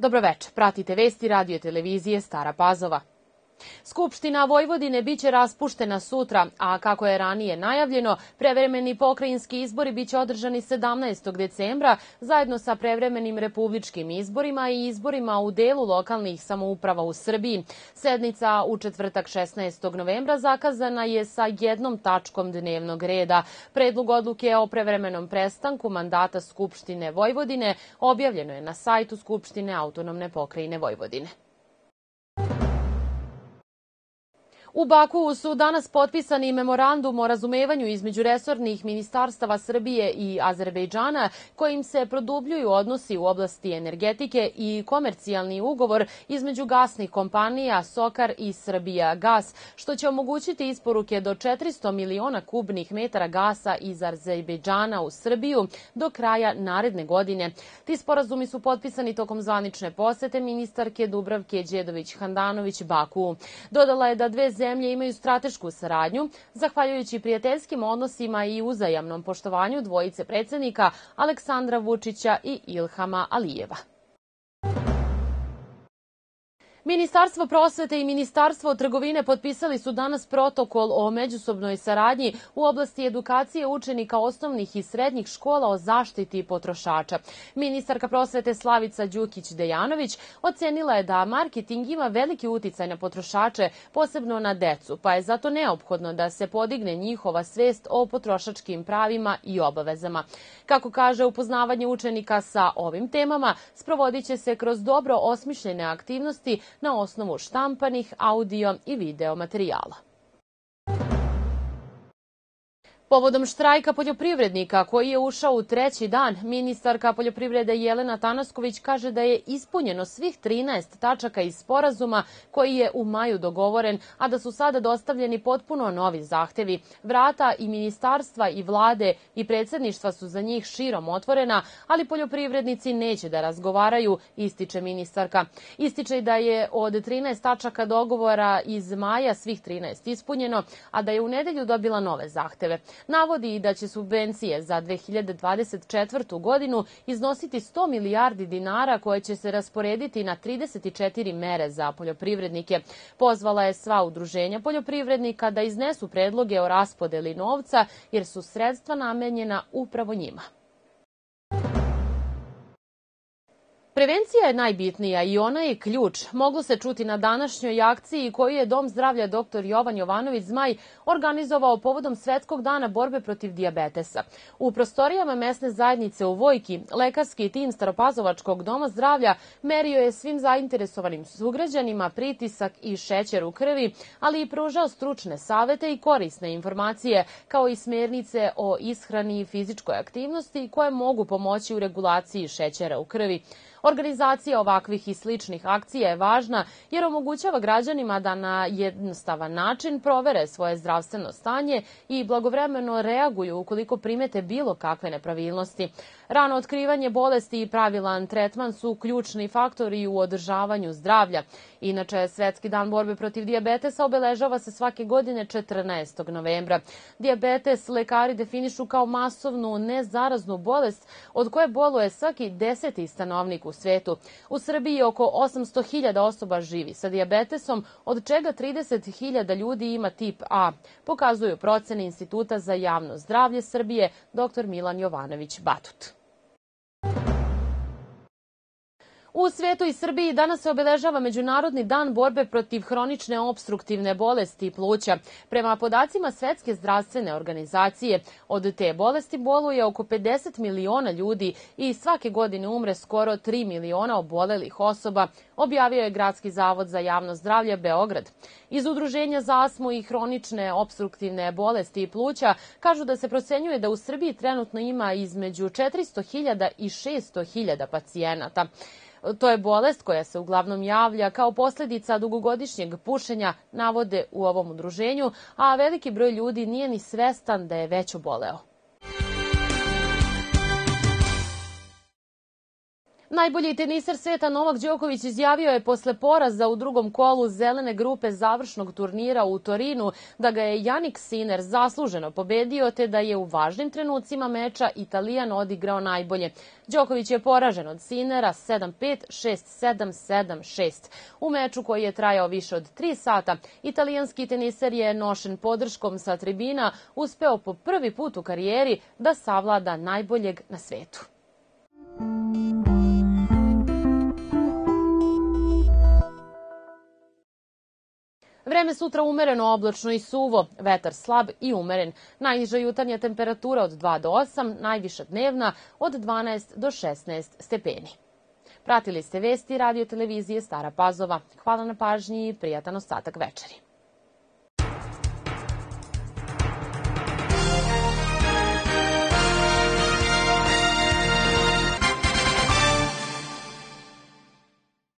Dobroveče, pratite vesti radio televizije Stara Pazova. Skupština Vojvodine biće raspuštena sutra, a kako je ranije najavljeno, prevremeni pokrajinski izbori biće održani 17. decembra zajedno sa prevremenim republičkim izborima i izborima u delu lokalnih samouprava u Srbiji. Sednica u četvrtak 16. novembra zakazana je sa jednom tačkom dnevnog reda. Predlog odluke o prevremenom prestanku mandata Skupštine Vojvodine objavljeno je na sajtu Skupštine autonomne pokrajine Vojvodine. U Baku su danas potpisani memorandum o razumevanju između resornih ministarstava Srbije i Azerbejdžana kojim se produbljuju odnosi u oblasti energetike i komercijalni ugovor između gasnih kompanija Sokar i Srbija Gas, što će omogućiti isporuke do 400 miliona kubnih metara gasa iz Azerbejdžana u Srbiju do kraja naredne godine. Ti sporazumi su potpisani tokom zvanične posete ministarke Dubravke Đedović-Handanović Baku. Dodala je da dve zemlje imaju stratešku saradnju, zahvaljujući prijateljskim odnosima i uzajamnom poštovanju dvojice predsednika Aleksandra Vučića i Ilhama Alijeva. Ministarstvo prosvete i Ministarstvo trgovine potpisali su danas protokol o međusobnoj saradnji u oblasti edukacije učenika osnovnih i srednjih škola o zaštiti potrošača. Ministarka prosvete Slavica Đukić-Dejanović ocenila je da marketing ima veliki uticaj na potrošače, posebno na decu, pa je zato neophodno da se podigne njihova svest o potrošačkim pravima i obavezama. Kako kaže, upoznavanje učenika sa ovim temama sprovodit će se kroz dobro osmišljene aktivnosti na osnovu štampanih audio i video materijala. Povodom štrajka poljoprivrednika koji je ušao u treći dan, ministarka poljoprivrede Jelena Tanasković kaže da je ispunjeno svih 13 tačaka iz sporazuma koji je u maju dogovoren, a da su sada dostavljeni potpuno novi zahtevi. Vrata i ministarstva i vlade i predsedništva su za njih širom otvorena, ali poljoprivrednici neće da razgovaraju, ističe ministarka. Ističe da je od 13 tačaka dogovora iz maja svih 13 ispunjeno, a da je u nedelju dobila nove zahteve. Navodi i da će subvencije za 2024. godinu iznositi 100 milijardi dinara koje će se rasporediti na 34 mere za poljoprivrednike. Pozvala je sva udruženja poljoprivrednika da iznesu predloge o raspodeli novca jer su sredstva namenjena upravo njima. Prevencija je najbitnija i ona je ključ. Moglo se čuti na današnjoj akciji koju je Dom zdravlja dr. Jovan Jovanović Zmaj organizovao povodom Svetskog dana borbe protiv dijabetesa. U prostorijama mesne zajednice u Vojki, lekarski tim Staropazovačkog doma zdravlja merio je svim zainteresovanim sugrađanima pritisak i šećer u krvi, ali i pružao stručne savete i korisne informacije, kao i smernice o ishrani i fizičkoj aktivnosti koje mogu pomoći u regulaciji šećera u krvi. Organizacija ovakvih i sličnih akcija je važna jer omogućava građanima da na jednostavan način provere svoje zdravstveno stanje i blagovremeno reaguju ukoliko primete bilo kakve nepravilnosti. Rano otkrivanje bolesti i pravilan tretman su ključni faktori u održavanju zdravlja. Inače, Svetski dan borbe protiv dijabetesa obeležava se svake godine 14. novembra. Dijabetes lekari definišu kao masovnu, nezaraznu bolest od koje boluje svaki deseti stanovnik u svetu. U Srbiji oko 800.000 osoba živi sa dijabetesom, od čega 30.000 ljudi ima tip A, pokazuju procene Instituta za javno zdravlje Srbije dr. Milan Jovanović Batut. U svetu i Srbiji danas se obeležava Međunarodni dan borbe protiv hronične obstruktivne bolesti pluća. Prema podacima Svetske zdravstvene organizacije, od te bolesti boluje oko 50 miliona ljudi i svake godine umre skoro 3 miliona obolelih osoba, objavio je Gradski zavod za javno zdravlje Beograd. Iz Udruženja za astmu i hronične obstruktivne bolesti pluća kažu da se procenjuje da u Srbiji trenutno ima između 400.000 i 600.000 pacijenata. To je bolest koja se uglavnom javlja kao posledica dugogodišnjeg pušenja, navode u ovom udruženju, a veliki broj ljudi nije ni svestan da je već oboleo. Najbolji teniser sveta Novak Đoković izjavio je posle poraza u drugom kolu zelene grupe završnog turnira u Torinu da ga je Janik Siner zasluženo pobedio te da je u važnim trenucima meča Italijan odigrao najbolje. Đoković je poražen od Sinera 7-5, 6-7, 7-6. U meču koji je trajao više od 3 sata, italijanski teniser je nošen podrškom sa tribina uspeo po prvi put u karijeri da savlada najboljeg na svetu. Vreme sutra umereno oblačno i suvo, vetar slab i umeren. Najniža jutarnja temperatura od 2 do 8, najviša dnevna od 12 do 16 stepeni. Pratili ste vesti radio televizije Stara Pazova. Hvala na pažnji i prijatan ostatak večeri.